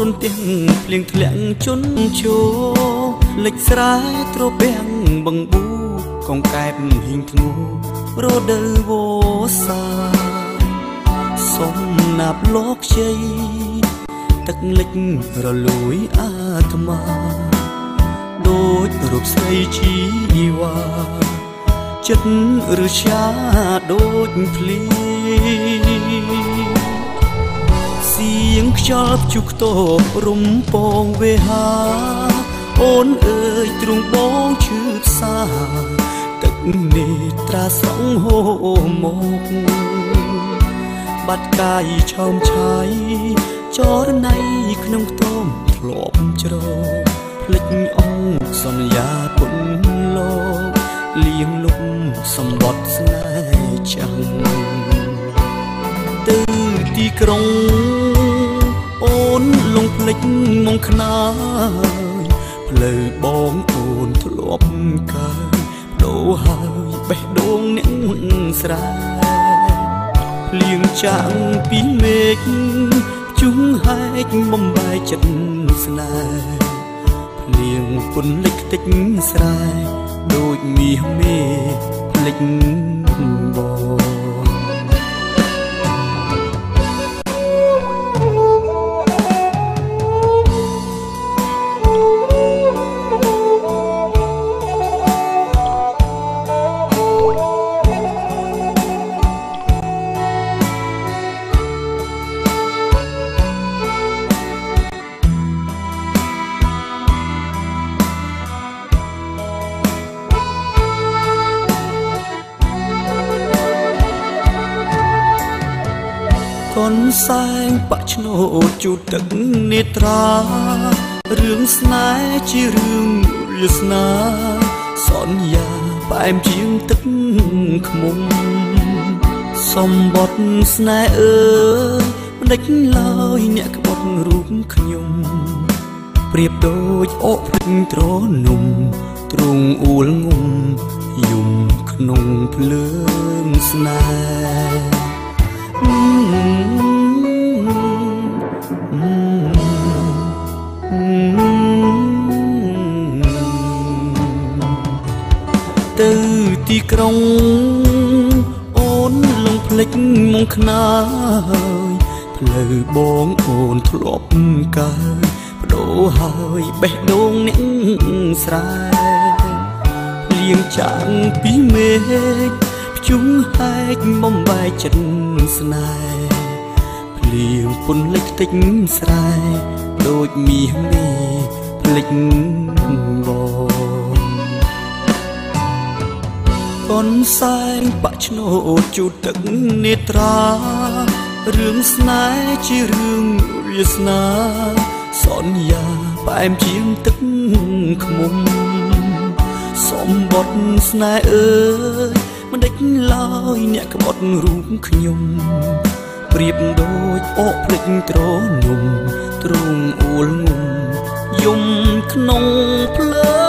ទាំងភ្លៀងធ្លាក់ជន់ជោលិចស្រែត្រពាំងបឹងប៊ូកងកែបហ៊ីងធ្នូរដូវវស្សាសុំណាប់លោកជ័យទឹកលិចរលួយអាត្មាដូចរូបស្រីជីវ៉ាចិត្តឬជាដូចភ្លៀង សៀងខ្យល់ជុកតោរំពងវេហា អូនអើយទ្រង់បងឈឺផ្សាទឹកនេះត្រាស្រងហូរមកបាត់កាយឆោមឆាយចរណៃក្នុងខ្ទមធ្លាប់ជ្រោភ្លេចអង្គសន្យាពុនលោកលៀងលុបសម្បត្តិស្នេហ៍ចាំងទៅទីក្រុងអូនលងភ្លេ ចមកខ្នាយផ្លូវបងអូនធ្លាប់កើដូរហើយបេះដូងអ្នកស្រែលៀងចាក់ពីមេឃជុំហែកបំបែកចិត្តស្នេហ៍ភ្លៀងពុនលិចតិចស្រែដូចមាសមេភ្លេចបង កូនសែងបាក់ឆ្នោតជូតទឹកនេត្រារឿងស្នេហ៍ជារឿងវាសនាសន្យាផ្អែមជាងទឹកខ្មុំសម្បត្តិស្នេហ៍អើយមិនដេចឡើយអ្នកក្បត់រូបខ្ញុំប្រៀបដូចអកភ្លេចត្រនំទ្រង់អួលងំយំក្នុងភ្លើងស្នេហ៍ ទៅទីក្រុង អូនលងភ្លេចមកខ្នាយផ្លូវបងអូនធ្លាប់កើបដូរហើយបេះដូងអ្នកស្រែលៀងចាងពីមេឃភ្ជុំហែកបំបែកចិត្តស្នេហ៍ភ្លៀងពុនលិចតិចស្រែដូចមាសមេភ្លេចបងកូនសែងបាក់ឆ្នោតជូតទឹកនេត្រារឿងស្នេហ៍ជារឿងវាសនាសន្យាផ្អែមជាងទឹកខ្មុំសម្បត្តិស្នេហ៍អើយមិនដេចឡើយអ្នកក្បត់រូបខ្ញុំ ប្រៀបដូចអកភ្លេចត្រនំទ្រង់អួលងំយំក្នុងភ្លើ